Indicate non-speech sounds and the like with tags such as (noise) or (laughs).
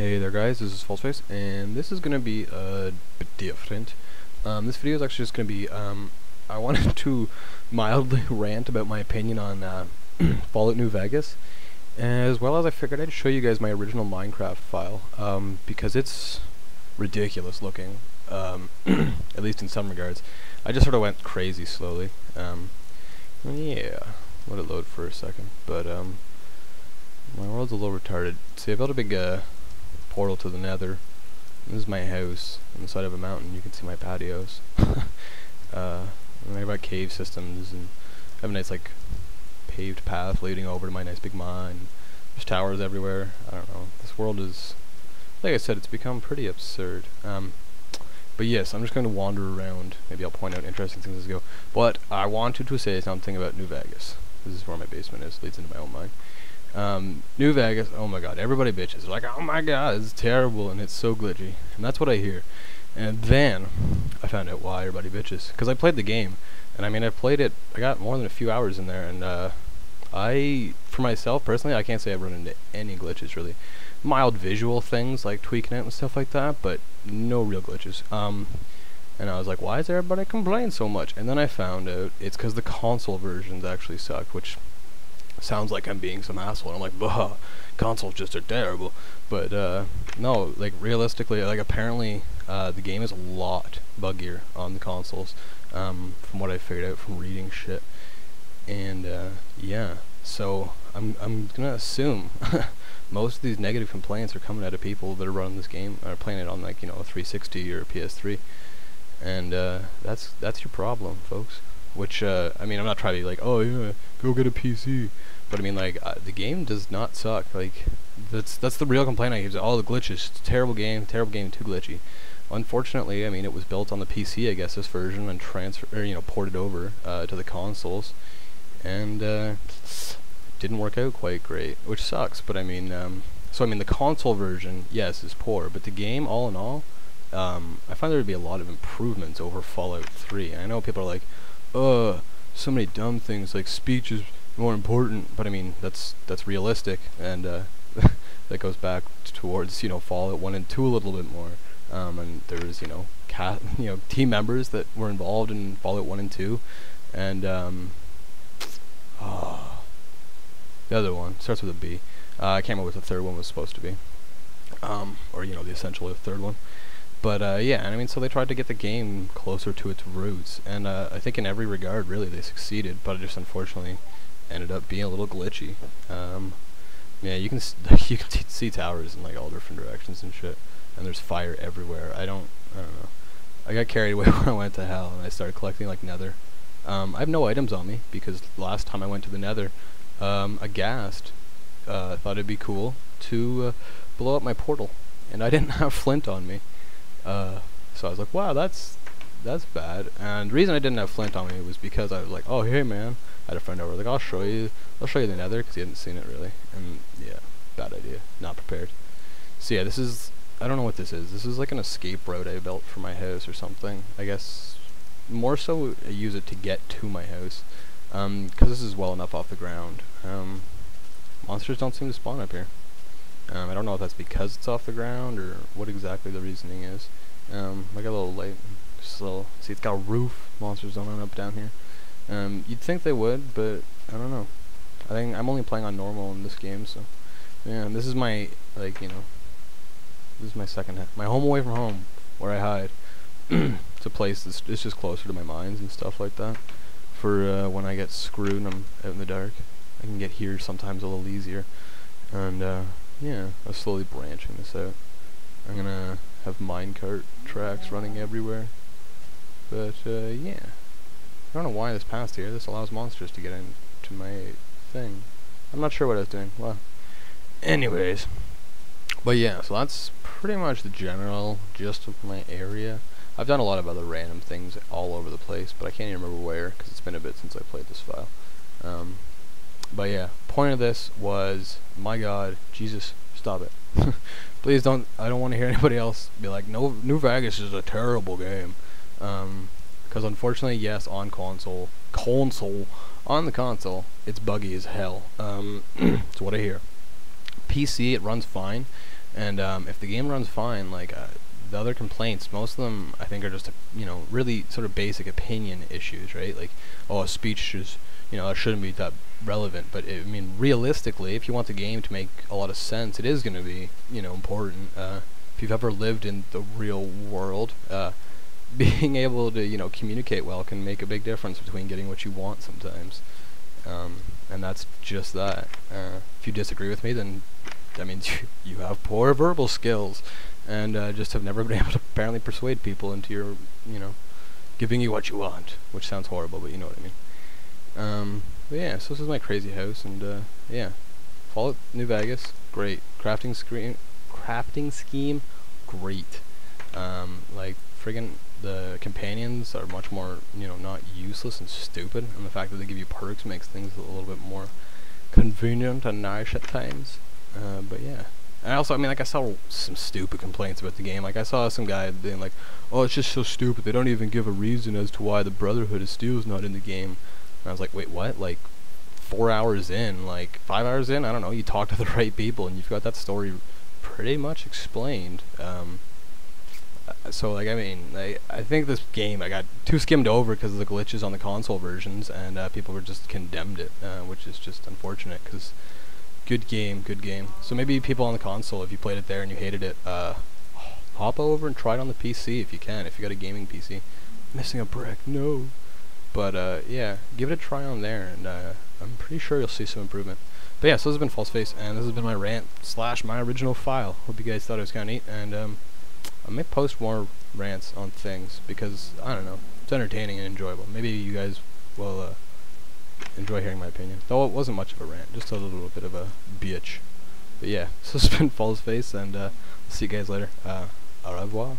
Hey there guys, this is Falseface, and this is going to be a bit different. Um, this video is actually just going to be, um, I wanted (laughs) to mildly (laughs) rant about my opinion on uh, (clears throat) Fallout New Vegas, as well as I figured I'd show you guys my original Minecraft file, um, because it's ridiculous looking, um, (clears throat) at least in some regards. I just sort of went crazy slowly. Um, yeah, let it load for a second, but um, my world's a little retarded. See, I built a big uh, portal to the nether. This is my house on the side of a mountain. You can see my patios. (laughs) uh, and I got cave systems and I have a nice like paved path leading over to my nice big mine. There's towers everywhere. I don't know. This world is, like I said, it's become pretty absurd. Um, but yes, I'm just going to wander around. Maybe I'll point out interesting things as I go. But I wanted to say something about New Vegas. This is where my basement is. Leads into my own mine. Um, New Vegas, oh my god, everybody bitches. Like, oh my god, it's terrible and it's so glitchy. And that's what I hear. And then I found out why everybody bitches. Because I played the game. And I mean, I played it, I got more than a few hours in there. And uh, I, for myself personally, I can't say I've run into any glitches really. Mild visual things like tweaking it and stuff like that, but no real glitches. Um, and I was like, why is everybody complaining so much? And then I found out it's because the console versions actually sucked, which sounds like I'm being some asshole. I'm like, bah, consoles just are terrible. But uh, no, like realistically, like apparently uh, the game is a lot buggier on the consoles, um, from what I figured out from reading shit. And uh, yeah, so I'm I'm gonna assume (laughs) most of these negative complaints are coming out of people that are running this game, are playing it on like you know a 360 or a PS3, and uh, that's that's your problem, folks. Which uh, I mean, I'm not trying to be like, oh yeah, go get a PC. But I mean, like, uh, the game does not suck. Like, that's that's the real complaint I use. All the glitches. Terrible game. Terrible game. Too glitchy. Unfortunately, I mean, it was built on the PC, I guess, this version, and transfer, or, you know, ported over uh, to the consoles, and uh, didn't work out quite great, which sucks. But I mean, um, so I mean, the console version, yes, is poor, but the game, all in all, um, I find there to be a lot of improvements over Fallout 3. I know people are like, "Uh, so many dumb things like speech is more important, but I mean that's that's realistic, and uh, (laughs) that goes back towards you know Fallout One and Two a little bit more. Um, and there's you know cat (laughs) you know team members that were involved in Fallout One and Two, and um, oh, (sighs) the other one starts with a B. Uh, I can't remember what the third one was supposed to be, um, or you know the essential third one. But uh, yeah, I mean, so they tried to get the game closer to its roots, and uh, I think in every regard, really, they succeeded. But it just unfortunately, ended up being a little glitchy. Um, yeah, you can (laughs) you can see towers in like all different directions and shit, and there's fire everywhere. I don't I don't know. I got carried (laughs) away when I went to hell, and I started collecting like nether. Um, I have no items on me because last time I went to the nether, um, a ghast uh, thought it'd be cool to uh, blow up my portal, and I (laughs) didn't have flint on me. Uh, so I was like, wow, that's that's bad. And the reason I didn't have flint on me was because I was like, oh hey man, I had a friend over like, I'll show you, I'll show you the Nether because he hadn't seen it really. And yeah, bad idea, not prepared. So yeah, this is I don't know what this is. This is like an escape route I built for my house or something. I guess more so I use it to get to my house because um, this is well enough off the ground. Um, monsters don't seem to spawn up here. Um, I don't know if that's because it's off the ground or what exactly the reasoning is. Um, I got a little light, just a little. See, it's got a roof. Monsters don't up down here. Um, you'd think they would, but I don't know. I think I'm only playing on normal in this game, so yeah. This is my like you know. This is my second my home away from home where I hide. (clears throat) it's a place that's it's just closer to my mines and stuff like that. For uh, when I get screwed and I'm out in the dark, I can get here sometimes a little easier. And uh, yeah, I'm slowly branching this out. I'm gonna have minecart tracks running everywhere. But uh, yeah. I don't know why this passed here. This allows monsters to get into my thing. I'm not sure what I was doing. Well, anyways. But yeah, so that's pretty much the general gist of my area. I've done a lot of other random things all over the place, but I can't even remember where, because it's been a bit since I played this file. Um, but yeah, point of this was, my god, Jesus, stop it. (laughs) Please don't, I don't want to hear anybody else be like, no, New Vegas is a terrible game. Um, because unfortunately, yes, on console, console, on the console, it's buggy as hell. Um, (clears throat) it's what I hear. PC, it runs fine. And um, if the game runs fine, like uh, the other complaints, most of them I think are just you know really sort of basic opinion issues, right? Like, oh, speech is you know that shouldn't be that relevant. But it, I mean, realistically, if you want the game to make a lot of sense, it is going to be you know important. Uh, if you've ever lived in the real world, uh, (laughs) being able to you know communicate well can make a big difference between getting what you want sometimes. Um, and that's just that. Uh, if you disagree with me, then that means you, (laughs) you have poor verbal skills, and uh, just have never (laughs) been able to apparently persuade people into your, you know, giving you what you want, which sounds horrible, but you know what I mean. Um, but yeah, so this is my crazy house, and uh, yeah, Fallout New Vegas, great. Crafting screen, crafting scheme, great. Um, like friggin' the companions are much more, you know, not useless and stupid, and the fact that they give you perks makes things a little bit more convenient and nice at times. Uh, but yeah. And also, I mean, like, I saw some stupid complaints about the game. Like, I saw some guy being like, oh, it's just so stupid. They don't even give a reason as to why the Brotherhood of Steel is not in the game. And I was like, wait, what? Like, four hours in, like, five hours in? I don't know. You talk to the (laughs) right people, and you've got that story pretty much explained. Um, uh, so like I mean, I I think this game I got too skimmed over because of the glitches on the console versions, and uh, people were just condemned it, uh, which is just unfortunate. Because good game, good game. So maybe people on the console, if you played it there and you hated it, uh, hop over and try it on the PC if you can. If you got a gaming PC, missing a brick, no. But uh, yeah, give it a try on there, and uh, I'm pretty sure you'll see some improvement. But yeah, so this has been False Face, and this has been my rant slash my original file. Hope you guys thought it was kind of neat, and um, I may post more rants on things because I don't know, it's entertaining and enjoyable. Maybe you guys will uh, enjoy hearing my opinion. Though it wasn't much of a rant, just a little bit of a bitch. But yeah, so it's been False Face, and uh, see you guys later. Uh, au revoir.